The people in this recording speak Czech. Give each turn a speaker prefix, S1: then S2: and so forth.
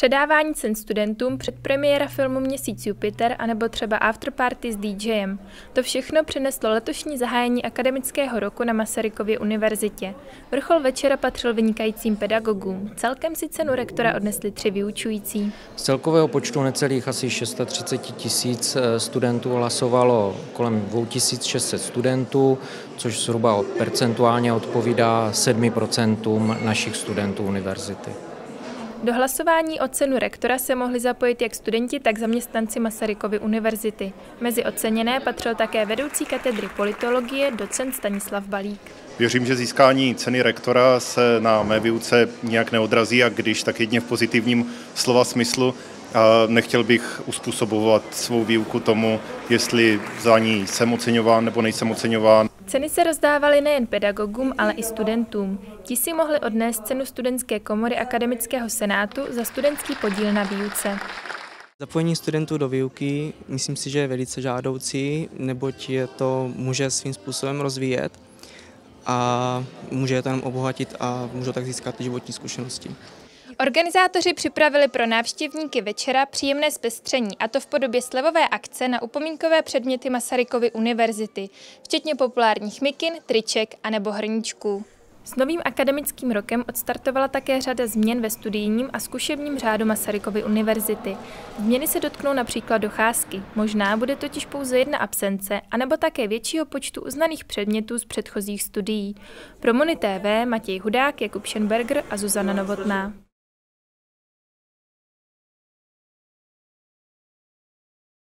S1: Předávání cen studentům, předpremiéra filmu Měsíc Jupiter anebo třeba afterparty s DJem. To všechno přineslo letošní zahájení akademického roku na Masarykově univerzitě. Vrchol večera patřil vynikajícím pedagogům. Celkem si cenu rektora odnesli tři vyučující.
S2: Z celkového počtu necelých asi 630 tisíc eh, studentů hlasovalo kolem 2600 studentů, což zhruba percentuálně odpovídá 7% našich studentů univerzity.
S1: Do hlasování o cenu rektora se mohli zapojit jak studenti, tak zaměstnanci Masarykovy univerzity. Mezi oceněné patřil také vedoucí katedry politologie, docent Stanislav Balík.
S3: Věřím, že získání ceny rektora se na mé výuce nijak neodrazí a když tak jedně v pozitivním slova smyslu, nechtěl bych uspůsobovat svou výuku tomu, jestli za ní jsem oceňován nebo nejsem oceňován.
S1: Ceny se rozdávaly nejen pedagogům, ale i studentům. Ti si mohli odnést cenu studentské komory Akademického senátu za studentský podíl na výuce.
S4: Zapojení studentů do výuky myslím si, že je velice žádoucí, neboť je to může svým způsobem rozvíjet a může je tam obohatit a můžou tak získat životní zkušenosti.
S1: Organizátoři připravili pro návštěvníky večera příjemné zpestření, a to v podobě slevové akce na upomínkové předměty Masarykovy univerzity, včetně populárních mikin, triček a nebo hrníčků. S novým akademickým rokem odstartovala také řada změn ve studijním a zkušebním řádu Masarykovy univerzity. Změny se dotknou například docházky. Možná bude totiž pouze jedna absence, anebo také většího počtu uznaných předmětů z předchozích studií. Pro Moni TV Matěj Hudák, Jakub Schenberger a Zuzana Novotná.